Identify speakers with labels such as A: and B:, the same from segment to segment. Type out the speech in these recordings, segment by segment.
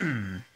A: mm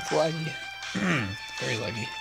A: It's laggy. Hmm. Very laggy.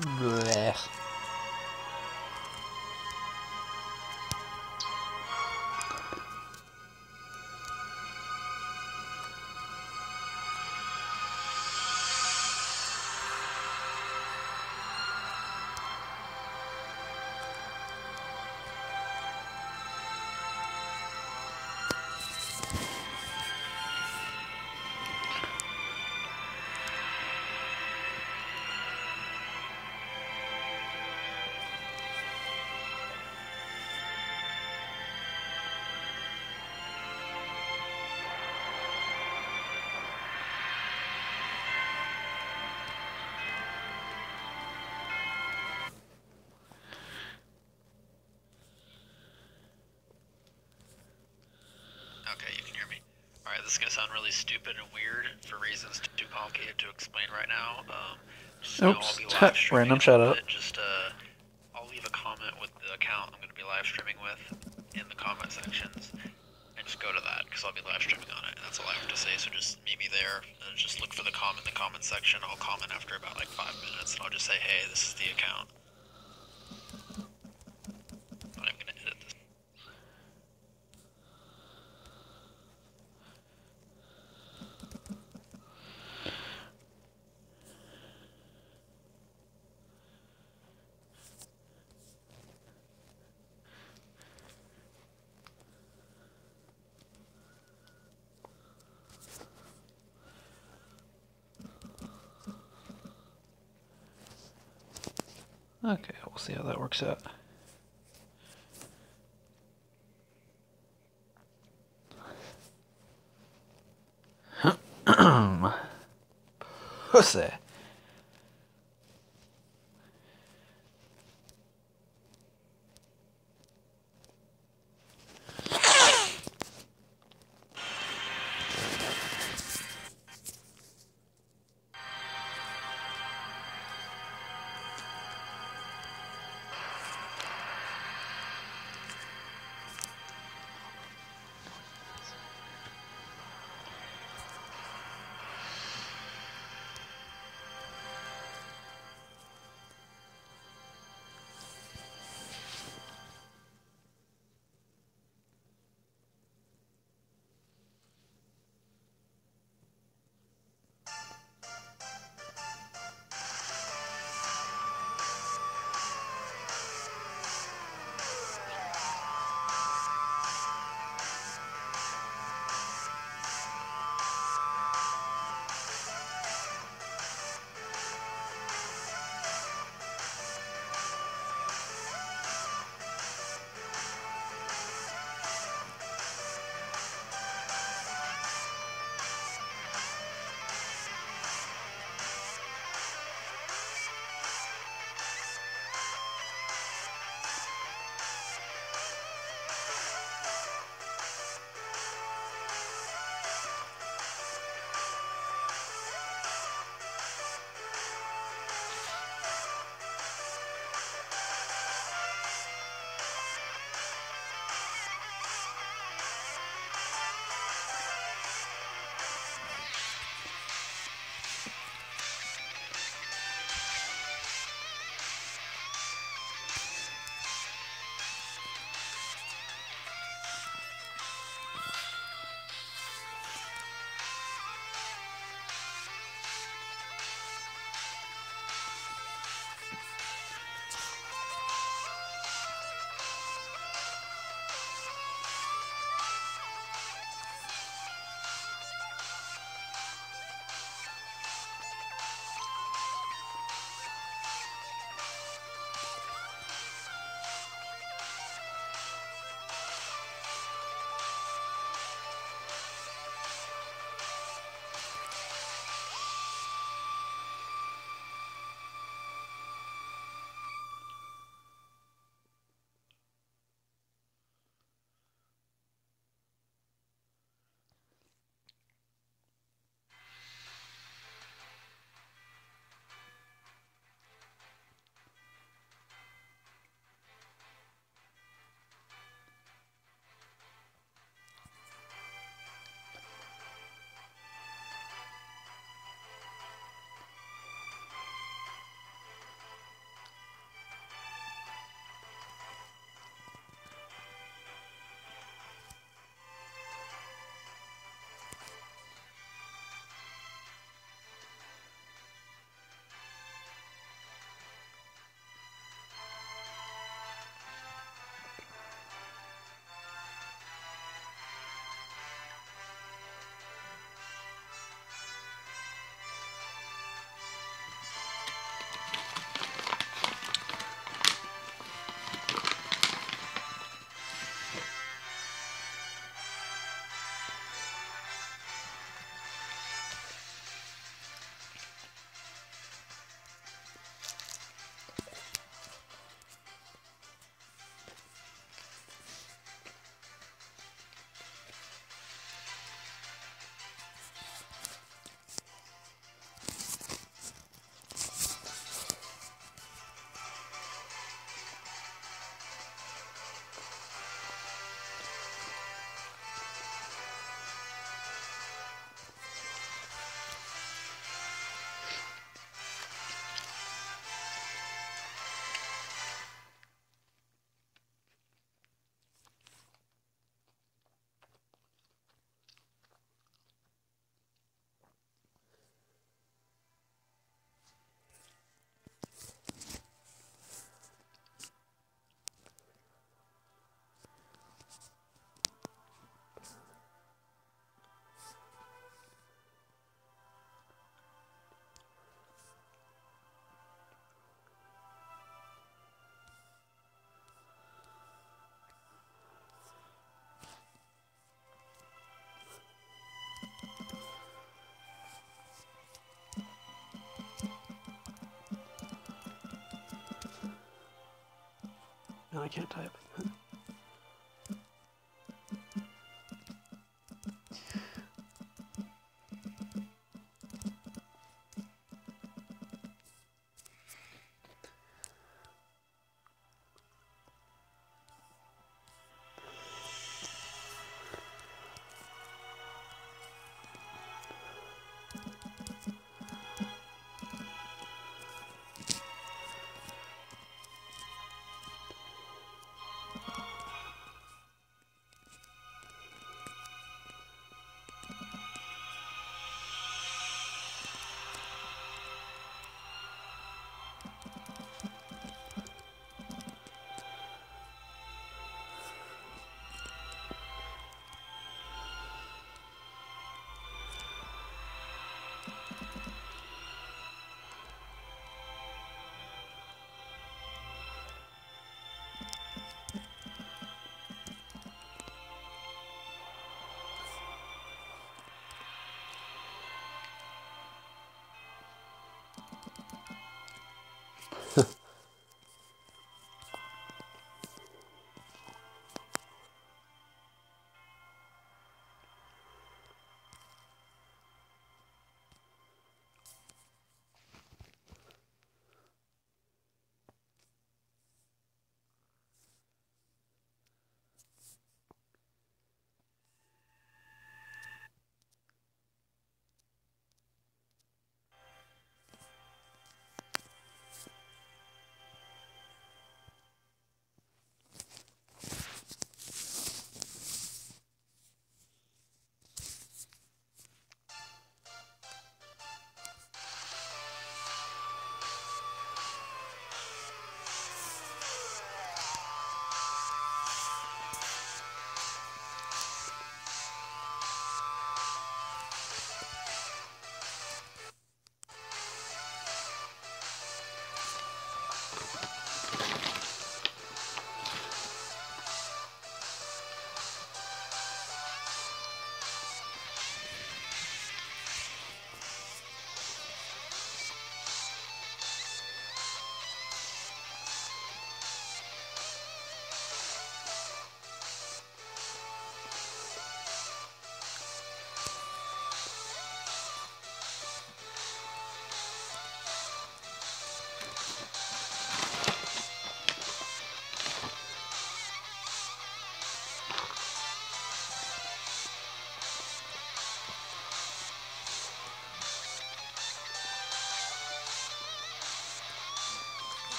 A: Blech. Okay, you can hear me. Alright, this is gonna sound really stupid and weird for reasons too complicated to explain right now. Um, just know
B: Oops.
A: I'll be live streaming
B: Random shout out.
A: Just, uh, I'll leave a comment with the account I'm gonna be live streaming with in the comment sections. And just go to that, because I'll be live streaming on it. And that's all I have to say, so just meet me there. And just look for the comment in the comment section. I'll comment after about like five minutes, and I'll just say, hey, this is the account. I'm gonna edit this.
B: Okay, we'll see how that works out. Pussy.
A: I can't type.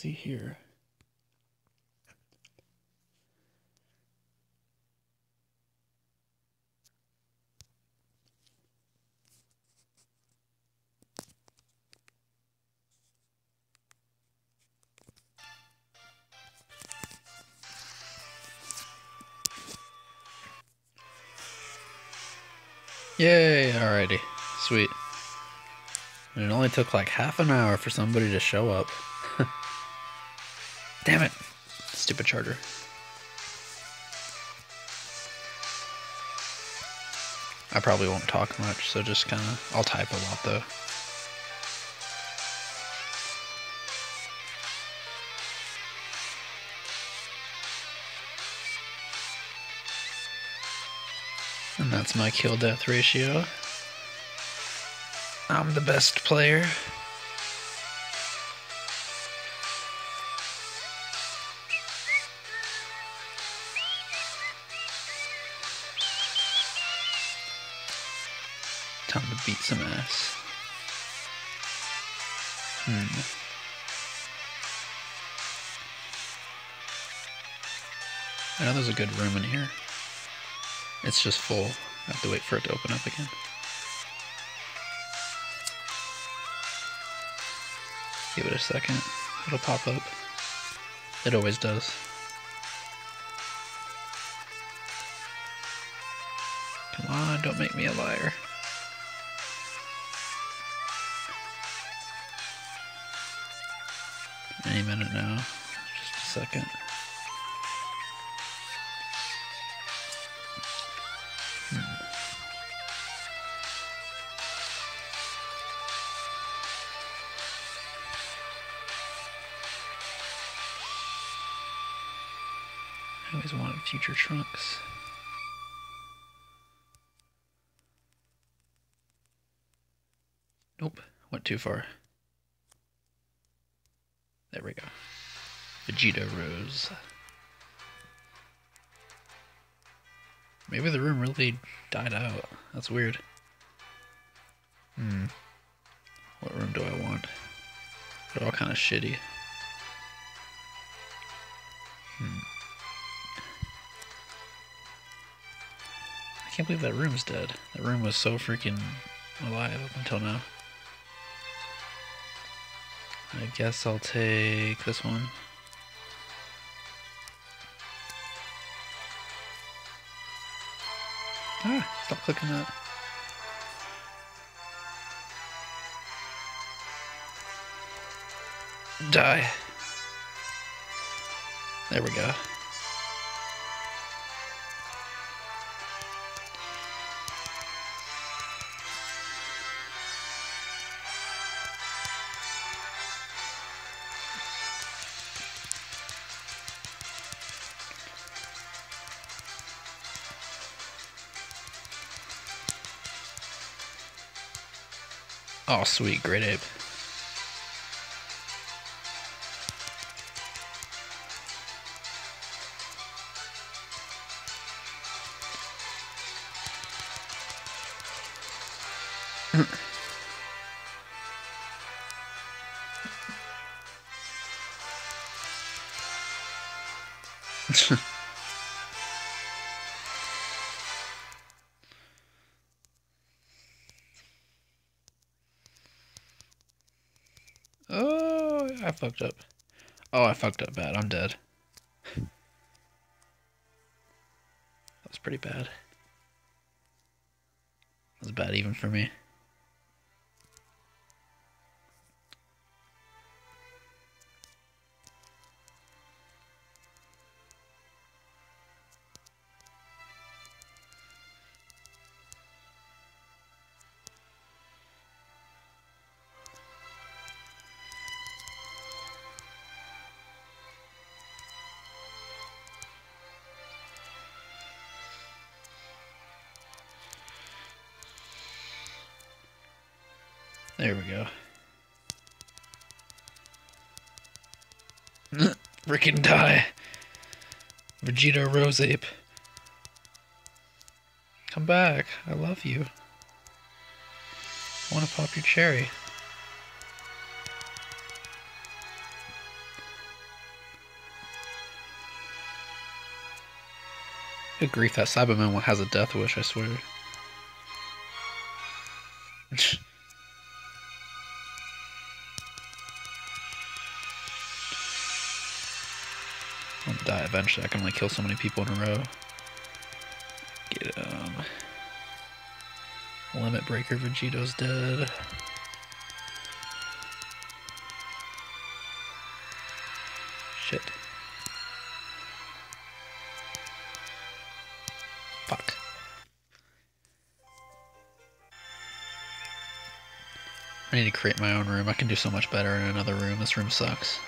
A: see here. Yay, alrighty. Sweet. And it only took like half an hour for somebody to show up. Damn it. Stupid charger. I probably won't talk much, so just kind of, I'll type a lot though. And that's my kill death ratio. I'm the best player. Beat some ass. Hmm. I know there's a good room in here. It's just full. I have to wait for it to open up again. Give it a second. It'll pop up. It always does. Come on, don't make me a liar. Now. Just a second. Hmm. I always wanted future trunks. Nope, went too far. There we go. Vegeta Rose. Maybe the room really died out. That's weird. Hmm. What room do I want? They're all kind of shitty. Hmm. I can't believe that room's dead. That room was so freaking alive up until now. I guess I'll take this one. Stop clicking that. Die. There we go. Oh, sweet, great I fucked up. Oh, I fucked up bad. I'm dead. That was pretty bad. That was bad even for me. freaking die. Vegeta Roseape. Come back. I love you. I want to pop your cherry. Good grief, that Cyberman has a death wish, I swear. eventually. I can only kill so many people in a row. Get him. Limit breaker, Vegeto's dead. Shit. Fuck. I need to create my own room. I can do so much better in another room. This room sucks.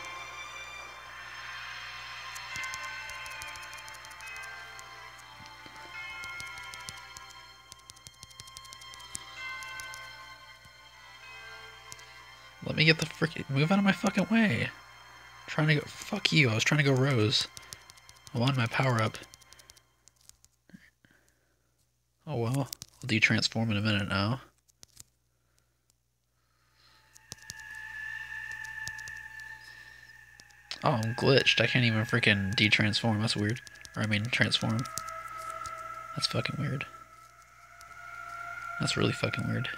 A: Get the freaking move out of my fucking way. trying to go fuck you. I was trying to go Rose. I want my power up. Oh well. I'll de-transform in a minute now. Oh, I'm glitched. I can't even freaking de-transform. That's weird. Or I mean, transform. That's fucking weird. That's really fucking weird.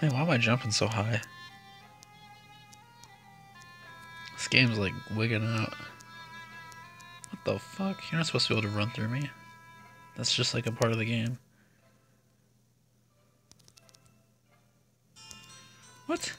A: Man, why am I jumping so high? This game's like wigging out. What the fuck? You're not supposed to be able to run through me. That's just like a part of the game. What?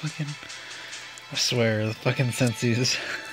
A: Fucking. I swear, the fucking sensies.